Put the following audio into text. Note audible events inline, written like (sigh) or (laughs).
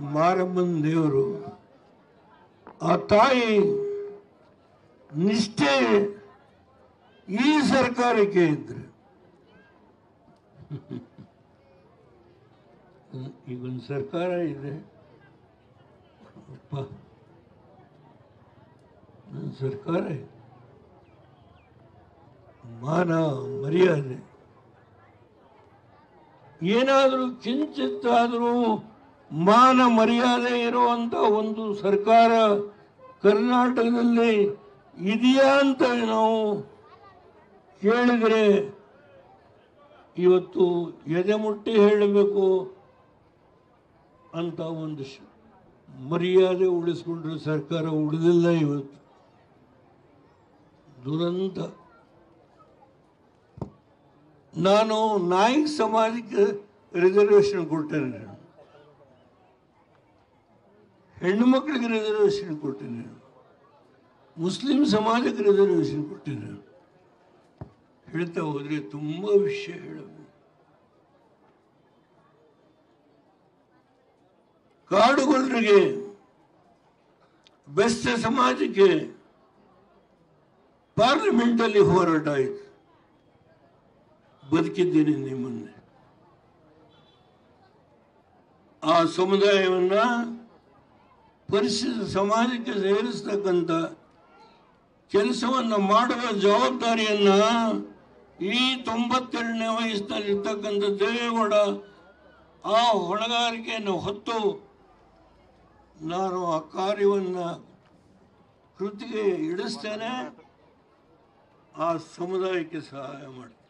ಮಾರಮ್ಮನ ದೇವರು, ಆ ತಾಯಿ ನಿಷ್ಠೆ ಈ ಸರ್ಕಾರಕ್ಕೆ ಇದ್ರೆ. (laughs) ಈಗೊಂದು ಸರ್ಕಾರ ಇದೆ. ಅಪ್ಪ ನನ್ನ ಸರ್ಕಾರ. ಮಾನ ಮರ್ಯಾದೆ. ಏನಾದರೂ ಕಿಂಚಿತ್ತಾದರೂ ಮಾನ ಮರ್ಯಾದೆ ಇರುವಂತ ಒಂದು ಸರ್ಕಾರ ಕರ್ನಾಟಕದಲ್ಲಿ ಇದೆಯಾ ಅಂತ ನಾವು ಕೇಳಿದರೆ ಇವತ್ತು ಎದೆ ಮುಟ್ಟಿ ಹೇಳಬೇಕು ಅಂತ ಒಂದು ಮರ್ಯಾದೆ ಉಳಿಸ್ಕೊಂಡ್ರೆ ಸರ್ಕಾರ ಉಳಿದಿಲ್ಲ ಇವತ್ತು ದುರಂತ ನಾನು ನಾಯಿ ಸಮಾಜಕ್ಕೆ ರಿಸರ್ವೇಷನ್ ನಾನು. ಹೆಣ್ಣು ಮಕ್ಕಳಿಗೆ ರಿಸರ್ವೇಷನ್ ಕೊಟ್ಟಿನಿ. ಮುಸ್ಲಿಂ ಸಮಾಜಕ್ಕೆ ರಿಸರ್ವೇಷನ್ ಕೊಟ್ಟಿನಿ. ಹೇಳ್ತಾ ಹೋದ್ರೆ ತುಂಬ ವಿಷಯ ಹೇಳಬೇಕು ಕಾಡುಗೊಲ್ಲರಿಗೆ ಬೆಸ್ತ ಸಮಾಜಕ್ಕೆ ಪಾರ್ಲಿಮೆಂಟಲ್ಲಿ ಹೋರಾಟ ಆಯಿತು ಬದುಕಿದ್ದೇನೆ ನಿಮ್ಮನ್ನೇ ಆ ಸಮುದಾಯವನ್ನ ಪರಿಶಿಷ್ಟ ಸಮಾಜಕ್ಕೆ ಸೇರಿಸ್ತಕ್ಕಂಥ ಕೆಲಸವನ್ನು ಮಾಡುವ ಜವಾಬ್ದಾರಿಯನ್ನು ಈ ತೊಂಬತ್ತೆರಡನೇ ವಯಸ್ಸಿನಲ್ಲಿ ಇರ್ತಕ್ಕಂಥ ದೇವೇಗೌಡ ಆ ಹೊಣೆಗಾರಿಕೆಯನ್ನು ಹೊತ್ತು ನಾನು ಆ ಕಾರ್ಯವನ್ನು ಕೃತಿಗೆ ಇಡಿಸ್ತೇನೆ. ಆ ಸಮುದಾಯಕ್ಕೆ ಸಹಾಯ ಮಾಡ್ತೇನೆ.